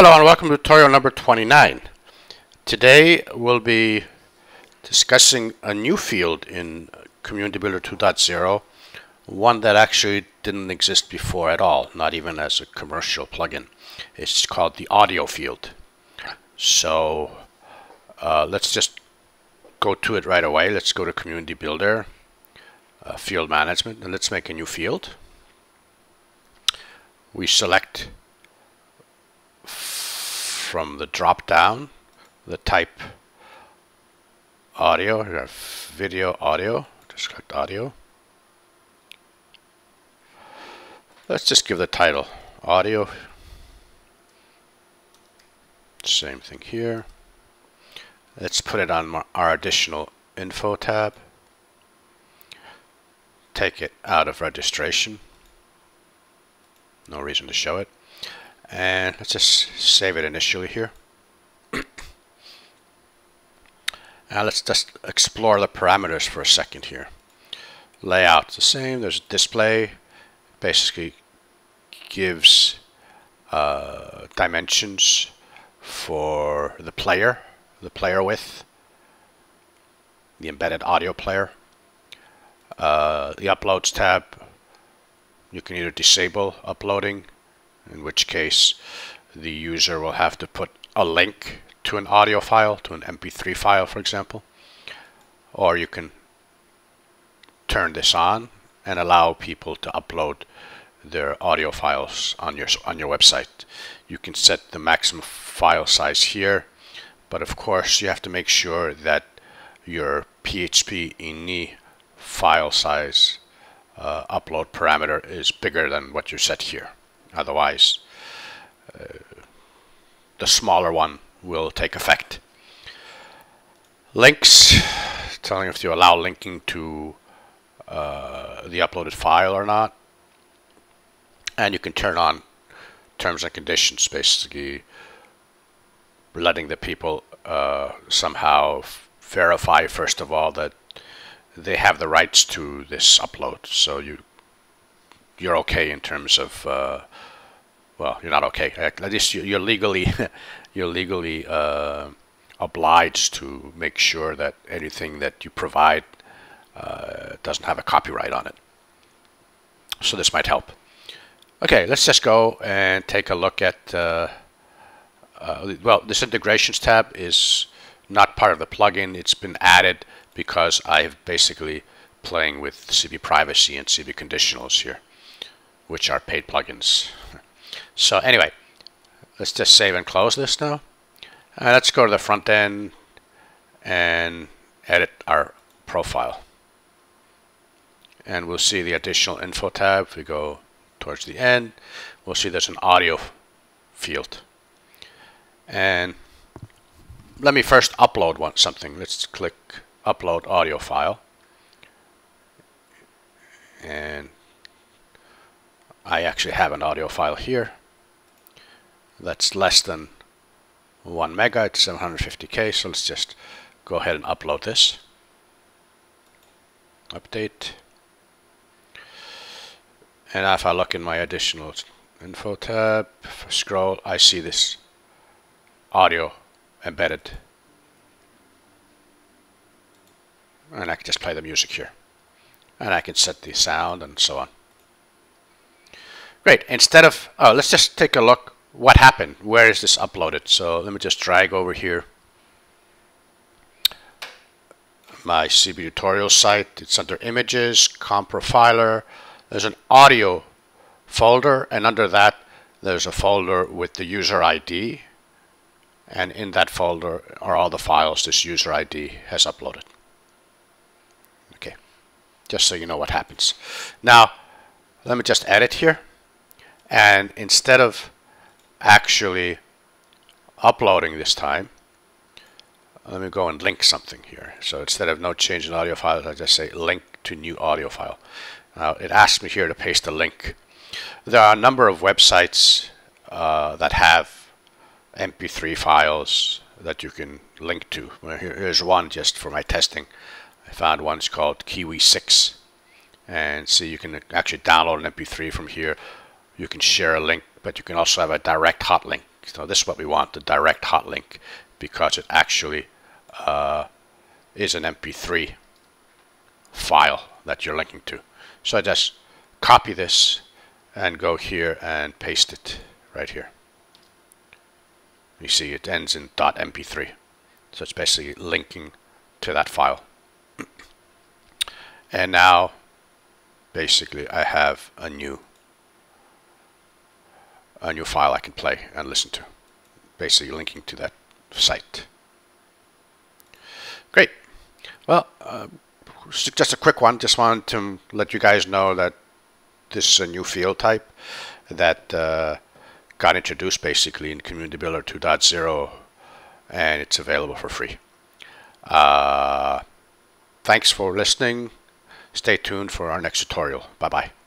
Hello and welcome to tutorial number 29. Today we'll be discussing a new field in Community Builder 2.0, one that actually didn't exist before at all, not even as a commercial plugin. It's called the audio field. So uh, let's just go to it right away. Let's go to Community Builder, uh, Field Management, and let's make a new field. We select from the drop down the type audio, video audio, just click audio. Let's just give the title audio. Same thing here. Let's put it on our additional info tab. Take it out of registration. No reason to show it. And let's just save it initially here. now let's just explore the parameters for a second here. Layout the same. There's display. Basically gives uh, dimensions for the player, the player width, the embedded audio player. Uh, the uploads tab, you can either disable uploading in which case the user will have to put a link to an audio file, to an MP3 file, for example. Or you can turn this on and allow people to upload their audio files on your on your website. You can set the maximum file size here, but of course you have to make sure that your PHP ini file size uh, upload parameter is bigger than what you set here. Otherwise, uh, the smaller one will take effect. Links, telling if you allow linking to uh, the uploaded file or not. And you can turn on terms and conditions, basically letting the people uh, somehow verify, first of all, that they have the rights to this upload. So you you're okay in terms of uh, well, you're not okay. At least you're legally you're legally uh, obliged to make sure that anything that you provide uh, doesn't have a copyright on it. So this might help. Okay, let's just go and take a look at. Uh, uh well, this integrations tab is not part of the plugin. It's been added because I've basically playing with CB privacy and CB conditionals here which are paid plugins. So anyway, let's just save and close this now. Uh, let's go to the front end and edit our profile. And we'll see the additional info tab. If we go towards the end, we'll see there's an audio field. And let me first upload one something. Let's click upload audio file. And I actually have an audio file here that's less than 1 mega, it's 750k, so let's just go ahead and upload this. Update. And if I look in my additional info tab, scroll, I see this audio embedded. And I can just play the music here. And I can set the sound and so on. Great. Instead of, oh, let's just take a look what happened. Where is this uploaded? So let me just drag over here. My CB tutorial site. It's under images, comprofiler. There's an audio folder and under that there's a folder with the user ID and in that folder are all the files this user ID has uploaded. Okay, just so you know what happens. Now, let me just edit here. And instead of actually uploading this time, let me go and link something here. So instead of no change in audio file, I just say link to new audio file. Now it asks me here to paste a link. There are a number of websites uh, that have MP3 files that you can link to. Here's one just for my testing. I found one called Kiwi 6 and see you can actually download an MP3 from here you can share a link, but you can also have a direct hot link So this is what we want, the direct hot link, because it actually uh, is an MP3 file that you're linking to. So I just copy this and go here and paste it right here. You see it ends in .mp3. So it's basically linking to that file. and now basically I have a new a new file I can play and listen to. Basically linking to that site. Great. Well, uh, just a quick one. Just wanted to let you guys know that this is a new field type that uh, got introduced basically in Community Builder 2.0 and it's available for free. Uh, thanks for listening. Stay tuned for our next tutorial. Bye bye.